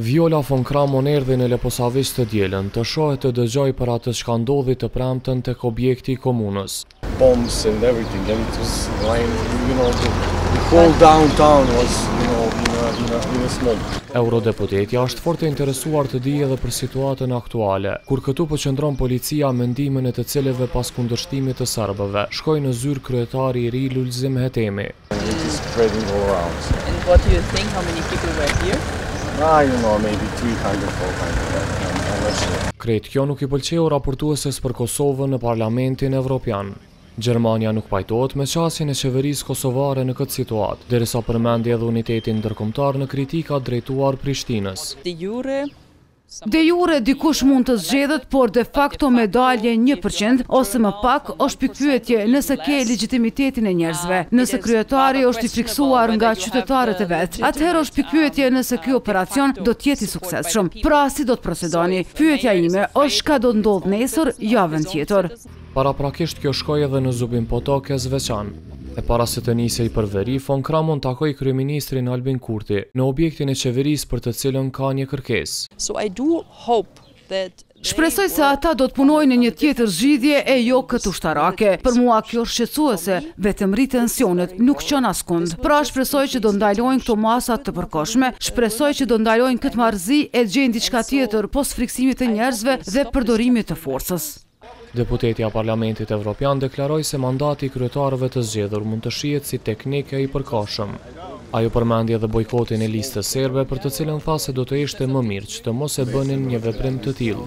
Viola von Cramon erdhi në Leposaviq të dielën, të shohë e të dëgjojë për atë çka ndodhi të premten tek objekti i komunës. Bombs and everything, and it was like, you know, the, the whole downtown was, you know, in a, in a, in a smoke. Eurodeputetja është fort e interesuar të dijë edhe për situatën aktuale, kur këtu po qëndron policia me ndihmën e së cilës pas kundërshtimit të serbëve, shkoi në zyrë kryetari i ri Lulzim Hetemi. Krejt kjo nuk i pëlqeu raportueses për Kosovën në Parlamentin Evropian. Gjermania nuk pajtohet me qasjen e qeverisë kosovare në këtë situatë, derisa përmendi edhe unitetin ndërkombëtar në kritika drejtuar Prishtinës. De jure dikush mund të zgjedhet, por de fakto me dalje një për qind, ose më pak, është pikëpyetje nëse ke legjitimitetin e njerëzve, nëse kryetari është i frikësuar nga qytetarët e vet. Atëherë është pikëpyetje nëse kjo operacion do të jetë i suksesshëm. Pra si do të procedoni? Pyetja ime është çka do të ndodhë nesër, javën tjetër. Paraprakisht kjo shkoi edhe në Zubin Potok e Zveçan. E para se të nisej për veri, von Cramon takoi kryeministrin Albin Kurti në objektin e qeverisë për të cilën ka një kërkesë. Shpresoj se ata do të punojnë në një tjetër zgjidhje e jo këtë ushtarake. Për mua kjo shqetësuese, vetëm rrit tensionet, nuk çon askund. Pra shpresoj që do ndalojnë këto masa të përkohshme, shpresoj që do ndalojnë këtë marrëzi e gjejnë diçka tjetër pos frikësimit të njerëzve dhe përdorimit të forcës. Deputetja e Parlamentit Evropian deklaroi se mandati i kryetarëve të zgjedhur mund të shihet si teknik e i përkohshëm. Ajo përmendi edhe bojkotin e Listës Serbe, për të cilën tha se do të ishte më mirë që të mos e bënin një veprim të tillë.